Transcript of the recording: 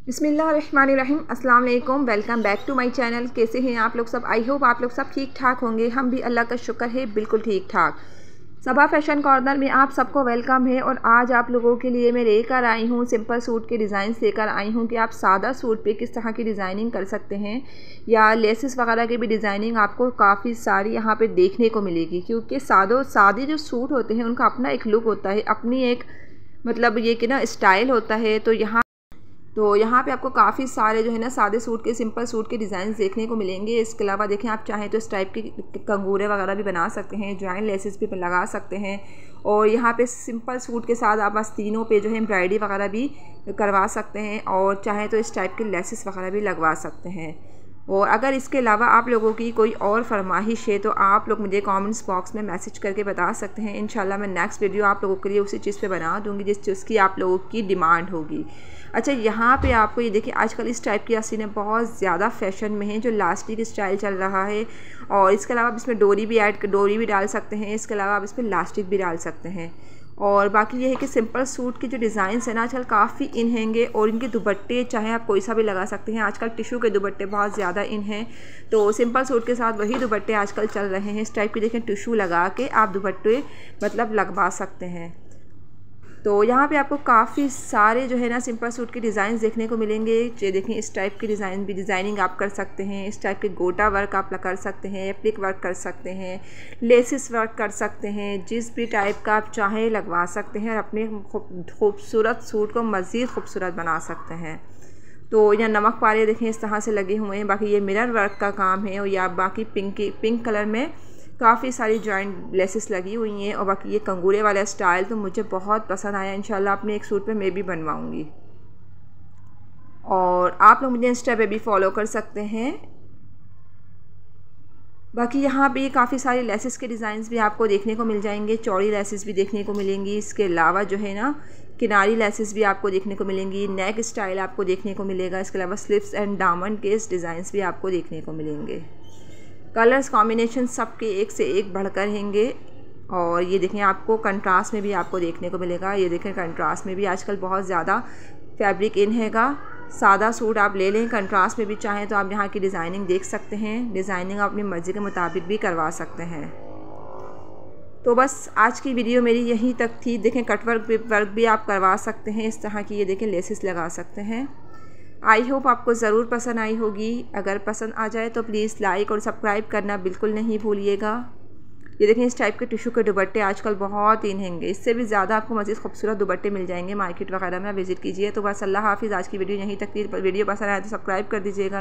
बिसमीम वालेकुम welcome back to my channel. कैसे हैं आप लोग सब? आई होप आप लोग सब ठीक ठाक होंगे। हम भी अल्लाह का शुक्र है, बिल्कुल ठीक ठाक। सबा फ़ैशन कॉर्नर में आप सबको वेलकम है और आज आप लोगों के लिए मैं लेकर आई हूँ, सिंपल सूट के डिज़ाइन लेकर आई हूँ कि आप सादा सूट पे किस तरह की डिज़ाइनिंग कर सकते हैं या लेसेस वगैरह की भी डिज़ाइनिंग आपको काफ़ी सारी यहाँ पे देखने को मिलेगी क्योंकि सादो, सादे जो सूट होते हैं, उनका अपना एक लुक होता है, अपनी एक मतलब ये कि ना स्टाइल होता है तो यहाँ तो यहाँ पे आपको काफ़ी सारे जो है ना सादे सूट के सिंपल सूट के डिज़ाइन देखने को मिलेंगे। इसके अलावा देखें, आप चाहें तो इस टाइप के कंगूरे वगैरह भी बना सकते हैं ज्वाइन लेसेस भी लगा सकते हैं और यहाँ पे सिंपल सूट के साथ आप बस तीनों पे जो है एम्ब्रॉयडरी वगैरह भी करवा सकते हैं और चाहें तो इस टाइप के लेसेस वगैरह भी लगवा सकते हैं। और अगर इसके अलावा आप लोगों की कोई और फरमाइश है तो आप लोग मुझे कमेंट्स बॉक्स में मैसेज करके बता सकते हैं। इन मैं नेक्स्ट वीडियो आप लोगों के लिए उसी चीज़ पे बना दूँगी जिस चीज़ की आप लोगों की डिमांड होगी। अच्छा यहाँ पे आपको ये देखिए, आजकल इस टाइप की आसीनें बहुत ज़्यादा फ़ैशन में हैं, जो लास्टिक स्टाइल चल रहा है। और इसके अलावा आप इसमें डोरी भी ऐड डोरी भी डाल सकते हैं, इसके अलावा आप इसमें लास्टिक भी डाल सकते हैं। और बाकी ये है कि सिंपल सूट के जो डिज़ाइन हैं ना, आजकल काफ़ी इन हैंगे और इनके दुबट्टे चाहे आप कोई सा भी लगा सकते हैं। आजकल टिशू के दुबट्टे बहुत ज़्यादा इन हैं। तो सिंपल सूट के साथ वही दुबट्टे आजकल चल रहे हैं। इस टाइप के देखें टिशू लगा के आप दुबट्टे मतलब लगवा सकते हैं। तो यहाँ पे आपको काफ़ी सारे जो है ना सिंपल सूट के डिज़ाइन देखने को मिलेंगे। ये देखें इस टाइप की डिज़ाइन भी डिज़ाइनिंग आप कर सकते हैं, इस टाइप के गोटा वर्क आप कर सकते हैं एप्लिक वर्क कर सकते हैं लेसिस वर्क कर सकते हैं, जिस भी टाइप का आप चाहें लगवा सकते हैं और अपने खूबसूरत सूट को मज़ीद खूबसूरत बना सकते हैं। तो यहाँ नमक पारे देखें इस तरह से लगे हुए हैं। बाकी ये मिरर वर्क का काम है और या बाकी पिंक पिंक कलर में काफ़ी सारी जॉइंट लेसेस लगी हुई हैं और बाकी ये कंगूरे वाला स्टाइल तो मुझे बहुत पसंद आया। इंशाल्लाह अपने एक सूट पे मैं भी बनवाऊँगी। और आप लोग मुझे इंस्टा पे भी फॉलो कर सकते हैं। बाकी यहाँ पे काफ़ी सारे लेसेस के डिज़ाइंस भी आपको देखने को मिल जाएँगे। चौड़ी लेसेस भी देखने को मिलेंगी। इसके अलावा जो है ना, किनारी लेसेस भी आपको देखने को मिलेंगी। नेक स्टाइल आपको देखने को मिलेगा। इसके अलावा स्लिप्स एंड डामन के डिज़ाइंस भी आपको देखने को मिलेंगे। कलर्स कॉम्बिनेशन सब के एक से एक बढ़कर रहेंगे। और ये देखें, आपको कंट्रास्ट में भी आपको देखने को मिलेगा। ये देखें, कंट्रास्ट में भी आजकल बहुत ज़्यादा फैब्रिक इन हैगा। सादा सूट आप ले लें, कंट्रास्ट में भी चाहें तो आप यहाँ की डिज़ाइनिंग देख सकते हैं। डिज़ाइनिंग अपनी मर्ज़ी के मुताबिक भी करवा सकते हैं। तो बस आज की वीडियो मेरी यहीं तक थी। देखें, कटवर्क वर्क भी आप करवा सकते हैं। इस तरह की ये देखें, लेसिस लगा सकते हैं। आई होप आपको ज़रूर पसंद आई होगी। अगर पसंद आ जाए तो प्लीज़ लाइक और सब्सक्राइब करना बिल्कुल नहीं भूलिएगा। ये देखिए, इस टाइप के टिशू के दुबट्टे आजकल बहुत ही हैंगे। इससे भी ज़्यादा आपको मज़ीद खूबसूरत दुबट्टे मिल जाएँगे मार्केट वगैरह में। विज़िट कीजिए। तो बस अल्लाह हाफिज़। आज की वीडियो यहीं तक वीडियो पसंद आए तो सब्सक्राइब कर दीजिएगा।